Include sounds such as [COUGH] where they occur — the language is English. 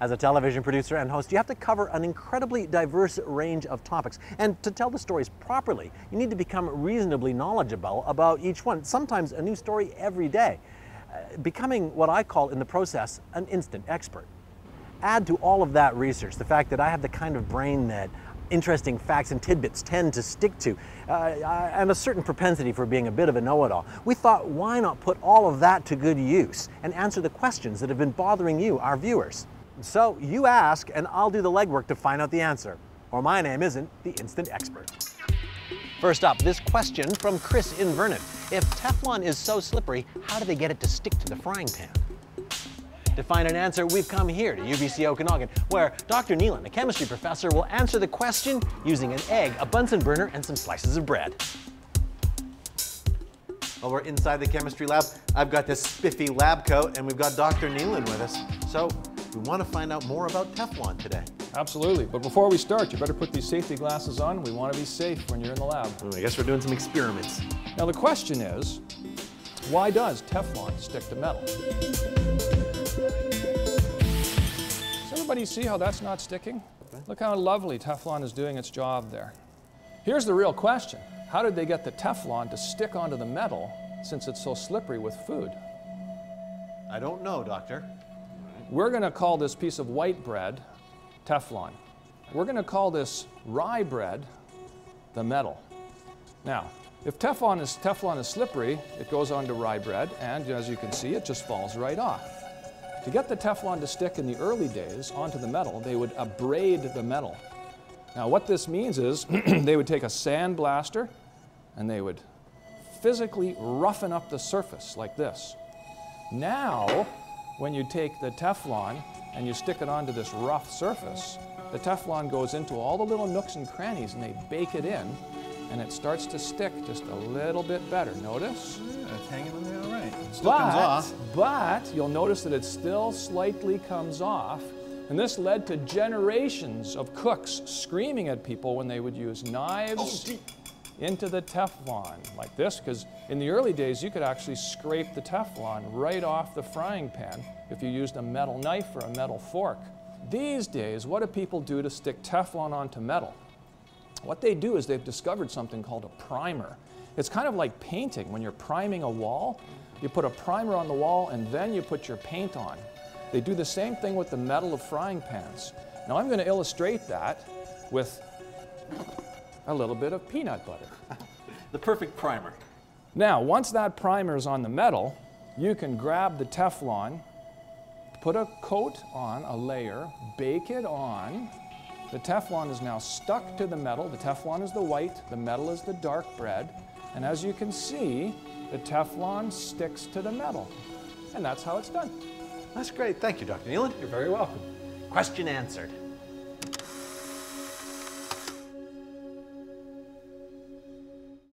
As a television producer and host, you have to cover an incredibly diverse range of topics. And to tell the stories properly, you need to become reasonably knowledgeable about each one, sometimes a new story every day, uh, becoming what I call in the process an instant expert. Add to all of that research the fact that I have the kind of brain that interesting facts and tidbits tend to stick to, uh, uh and a certain propensity for being a bit of a know it all. We thought, why not put all of that to good use and answer the questions that have been bothering you, our viewers? So you ask, and I'll do the legwork to find out the answer. Or my name isn't the instant expert. First up, this question from Chris in Vernon. If Teflon is so slippery, how do they get it to stick to the frying pan? To find an answer, we've come here to UBC Okanagan, where Dr. Neeland, a chemistry professor, will answer the question using an egg, a Bunsen burner, and some slices of bread. Well, we're inside the chemistry lab. I've got this spiffy lab coat, and we've got Dr. Neeland with us. So we want to find out more about Teflon today. Absolutely, but before we start, you better put these safety glasses on. We want to be safe when you're in the lab. Well, I guess we're doing some experiments. Now the question is, why does Teflon stick to metal? Does everybody see how that's not sticking? Look how lovely Teflon is doing its job there. Here's the real question. How did they get the Teflon to stick onto the metal since it's so slippery with food? I don't know, Doctor. We're going to call this piece of white bread Teflon. We're going to call this rye bread the metal. Now, if Teflon is, Teflon is slippery, it goes onto rye bread, and as you can see, it just falls right off. To get the Teflon to stick in the early days onto the metal, they would abrade the metal. Now, what this means is [CLEARS THROAT] they would take a sandblaster and they would physically roughen up the surface like this. Now, when you take the Teflon and you stick it onto this rough surface, the Teflon goes into all the little nooks and crannies and they bake it in and it starts to stick just a little bit better. Notice? Yeah, it's hanging in there all right. It still but, comes off. But you'll notice that it still slightly comes off. And this led to generations of cooks screaming at people when they would use knives oh, into the Teflon like this, because in the early days you could actually scrape the Teflon right off the frying pan if you used a metal knife or a metal fork. These days, what do people do to stick Teflon onto metal? What they do is they've discovered something called a primer. It's kind of like painting. When you're priming a wall, you put a primer on the wall and then you put your paint on. They do the same thing with the metal of frying pans. Now I'm going to illustrate that with a little bit of peanut butter. [LAUGHS] the perfect primer. Now, once that primer is on the metal, you can grab the Teflon, put a coat on, a layer, bake it on, the Teflon is now stuck to the metal. The Teflon is the white, the metal is the dark bread. And as you can see, the Teflon sticks to the metal. And that's how it's done. That's great. Thank you, Dr. Neeland. You're very welcome. Question answered.